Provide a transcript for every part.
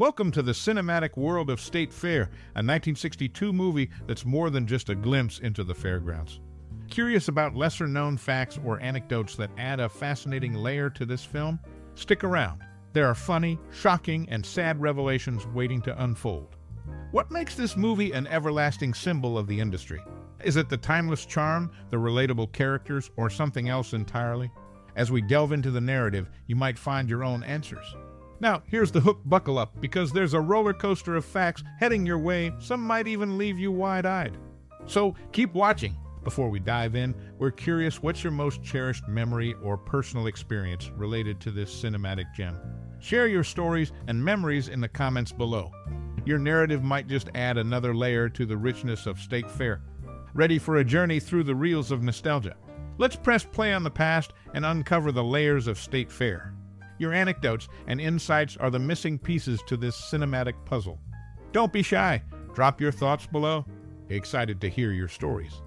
Welcome to the cinematic world of State Fair, a 1962 movie that's more than just a glimpse into the fairgrounds. Curious about lesser known facts or anecdotes that add a fascinating layer to this film? Stick around. There are funny, shocking, and sad revelations waiting to unfold. What makes this movie an everlasting symbol of the industry? Is it the timeless charm, the relatable characters, or something else entirely? As we delve into the narrative, you might find your own answers. Now, here's the hook buckle up, because there's a roller coaster of facts heading your way, some might even leave you wide eyed. So keep watching. Before we dive in, we're curious what's your most cherished memory or personal experience related to this cinematic gem? Share your stories and memories in the comments below. Your narrative might just add another layer to the richness of State Fair. Ready for a journey through the reels of nostalgia? Let's press play on the past and uncover the layers of State Fair. Your anecdotes and insights are the missing pieces to this cinematic puzzle. Don't be shy. Drop your thoughts below. Excited to hear your stories.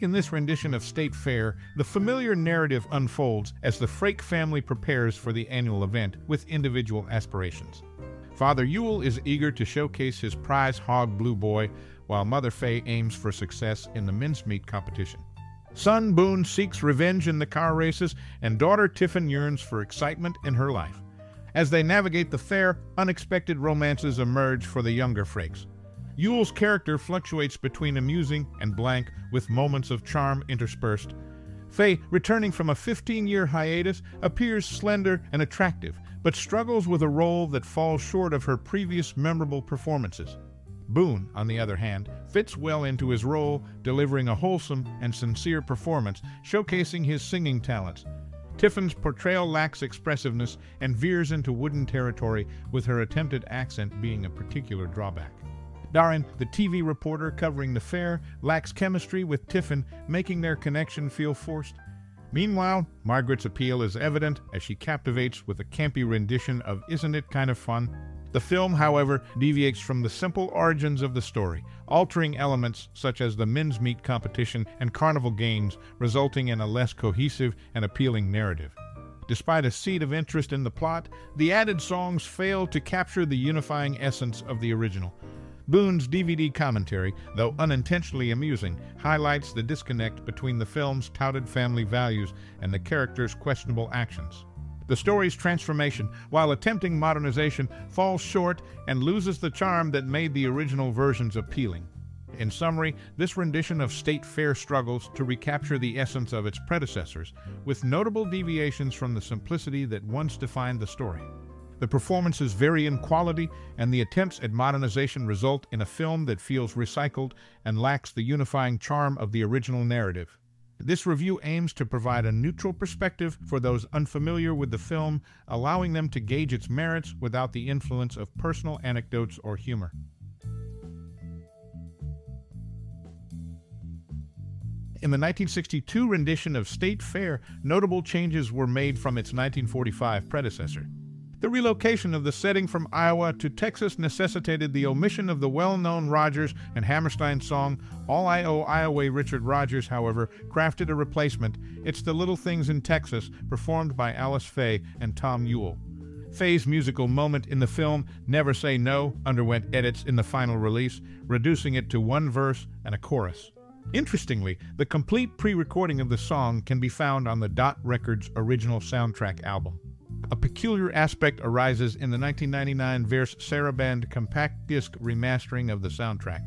In this rendition of State Fair, the familiar narrative unfolds as the Frake family prepares for the annual event with individual aspirations. Father Ewell is eager to showcase his prize hog Blue Boy, while Mother Faye aims for success in the mincemeat competition. Son Boone seeks revenge in the car races, and daughter Tiffin yearns for excitement in her life. As they navigate the fair, unexpected romances emerge for the younger Frakes. Ewell's character fluctuates between amusing and blank, with moments of charm interspersed. Faye, returning from a 15-year hiatus, appears slender and attractive, but struggles with a role that falls short of her previous memorable performances. Boone, on the other hand, fits well into his role, delivering a wholesome and sincere performance, showcasing his singing talents. Tiffin's portrayal lacks expressiveness and veers into wooden territory, with her attempted accent being a particular drawback. Darin, the TV reporter covering the fair, lacks chemistry with Tiffin, making their connection feel forced. Meanwhile, Margret's appeal is evident as she captivates with a campy rendition of Isn't It Kind of Fun? The film, however, deviates from the simple origins of the story, altering elements such as the mincemeat competition and carnival games, resulting in a less cohesive and appealing narrative. Despite a seed of interest in the plot, the added songs fail to capture the unifying essence of the original. Boone's DVD commentary, though unintentionally amusing, highlights the disconnect between the film's touted family values and the characters' questionable actions. The story's transformation, while attempting modernization, falls short and loses the charm that made the original versions appealing. In summary, this rendition of State Fair struggles to recapture the essence of its predecessors, with notable deviations from the simplicity that once defined the story. The performances vary in quality, and the attempts at modernization result in a film that feels recycled and lacks the unifying charm of the original narrative. This review aims to provide a neutral perspective for those unfamiliar with the film, allowing them to gauge its merits without the influence of personal anecdotes or humor. In the 1962 rendition of State Fair, notable changes were made from its 1945 predecessor. The relocation of the setting from Iowa to Texas necessitated the omission of the well-known Rodgers and Hammerstein song All I Owe Iowa. Richard Rodgers, however, crafted a replacement. It's the Little Things in Texas, performed by Alice Faye and Tom Ewell. Faye's musical moment in the film, Never Say No, underwent edits in the final release, reducing it to one verse and a chorus. Interestingly, the complete pre-recording of the song can be found on the Dot Records original soundtrack album. A peculiar aspect arises in the 1999 Varèse Sarabande compact disc remastering of the soundtrack.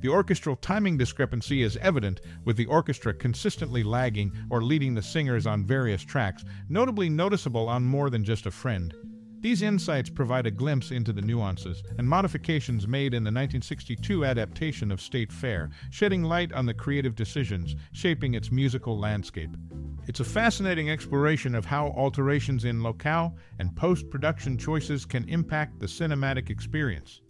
The orchestral timing discrepancy is evident, with the orchestra consistently lagging or leading the singers on various tracks, notably noticeable on More Than Just a Friend. These insights provide a glimpse into the nuances and modifications made in the 1962 adaptation of State Fair, shedding light on the creative decisions shaping its musical landscape. It's a fascinating exploration of how alterations in locale and post-production choices can impact the cinematic experience.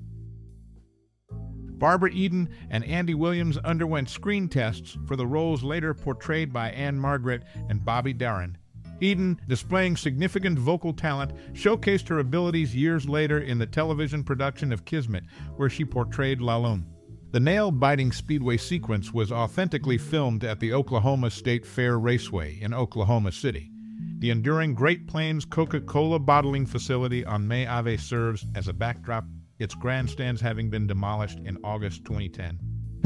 Barbara Eden and Andy Williams underwent screen tests for the roles later portrayed by Ann-Margret and Bobby Darin Eden, displaying significant vocal talent, showcased her abilities years later in the television production of Kismet, where she portrayed Lalume. The nail-biting speedway sequence was authentically filmed at the Oklahoma State Fair Raceway in Oklahoma City. The enduring Great Plains Coca Cola bottling facility on May Ave serves as a backdrop, its grandstands having been demolished in August 2010.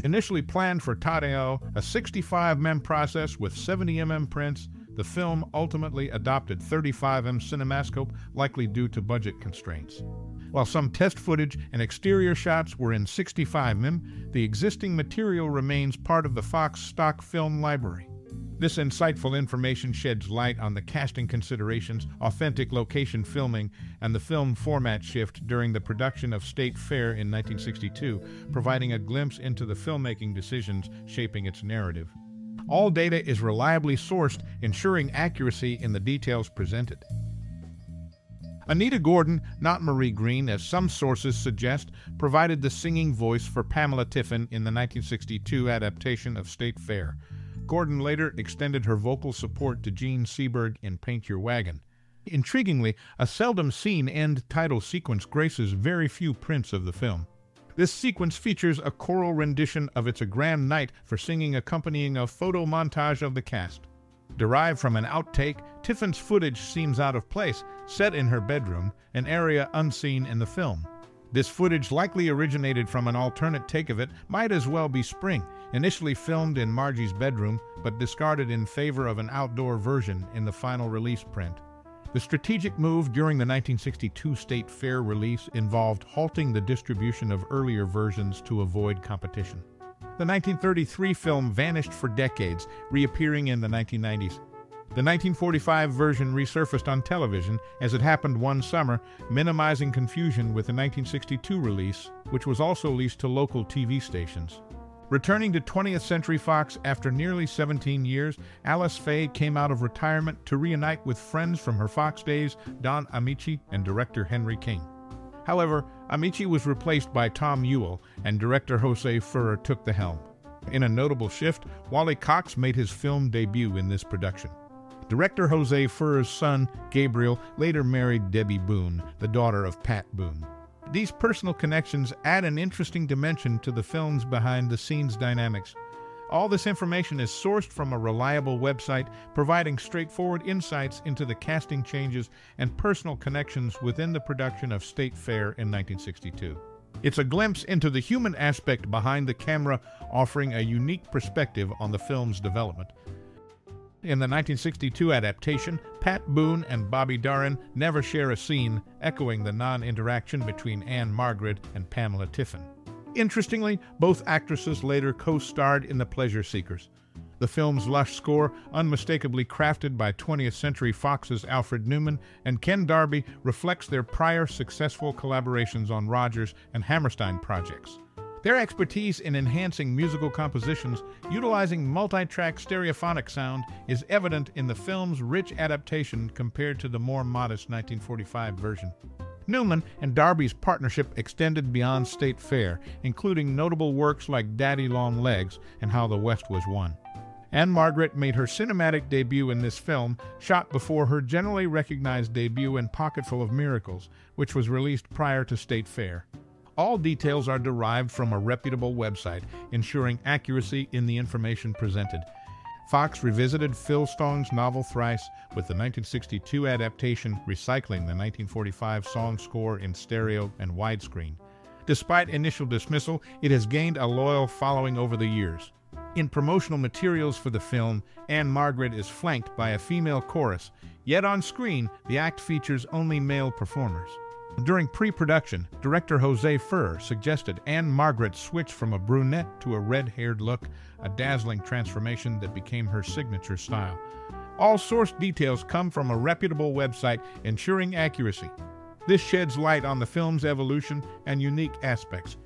Initially planned for Todd-AO, a 65mm process with 70mm prints, the film ultimately adopted 35mm cinemascope, likely due to budget constraints. While some test footage and exterior shots were in 65mm, the existing material remains part of the Fox stock film library. This insightful information sheds light on the casting considerations, authentic location filming, and the film format shift during the production of State Fair in 1962, providing a glimpse into the filmmaking decisions shaping its narrative. All data is reliably sourced, ensuring accuracy in the details presented. Anita Gordon, not Marie Green, as some sources suggest, provided the singing voice for Pamela Tiffin in the 1962 adaptation of State Fair. Gordon later extended her vocal support to Jean Seberg in Paint Your Wagon. Intriguingly, a seldom seen end title sequence graces very few prints of the film. This sequence features a choral rendition of It's a Grand Night for singing accompanying a photo montage of the cast. Derived from an outtake, Tiffin's footage seems out of place, set in her bedroom, an area unseen in the film. This footage likely originated from an alternate take of it, might as well be Spring, initially filmed in Margy's bedroom, but discarded in favor of an outdoor version in the final release print. The strategic move during the 1962 State Fair release involved halting the distribution of earlier versions to avoid competition. The 1933 film vanished for decades, reappearing in the 1990s. The 1945 version resurfaced on television as it happened one summer, minimizing confusion with the 1962 release, which was also leased to local TV stations. Returning to 20th Century Fox after nearly 17 years, Alice Faye came out of retirement to reunite with friends from her Fox days, Don Ameche and director Henry King. However, Ameche was replaced by Tom Ewell, and director Jose Ferrer took the helm. In a notable shift, Wally Cox made his film debut in this production. Director Jose Ferrer's son, Gabriel, later married Debbie Boone, the daughter of Pat Boone. These personal connections add an interesting dimension to the film's behind the scenes dynamics. All this information is sourced from a reliable website, providing straightforward insights into the casting changes and personal connections within the production of State Fair in 1962. It's a glimpse into the human aspect behind the camera, offering a unique perspective on the film's development. In the 1962 adaptation, Pat Boone and Bobby Darin never share a scene, echoing the non interaction between Ann-Margret and Pamela Tiffin. Interestingly, both actresses later co starred in The Pleasure Seekers. The film's lush score, unmistakably crafted by 20th Century Fox's Alfred Newman and Ken Darby, reflects their prior successful collaborations on Rodgers and Hammerstein projects. Their expertise in enhancing musical compositions, utilizing multi track stereophonic sound, is evident in the film's rich adaptation compared to the more modest 1945 version. Newman and Darby's partnership extended beyond State Fair, including notable works like Daddy Long Legs and How the West Was Won. Ann-Margret made her cinematic debut in this film, shot before her generally recognized debut in Pocketful of Miracles, which was released prior to State Fair. All details are derived from a reputable website, ensuring accuracy in the information presented. Fox revisited Phil Stong's novel thrice, with the 1962 adaptation recycling the 1945 song score in stereo and widescreen. Despite initial dismissal, it has gained a loyal following over the years. In promotional materials for the film, Ann-Margret is flanked by a female chorus, yet on screen, the act features only male performers. During pre production, director Jose Ferrer suggested Ann-Margret switch from a brunette to a red haired look, a dazzling transformation that became her signature style. All source details come from a reputable website ensuring accuracy. This sheds light on the film's evolution and unique aspects,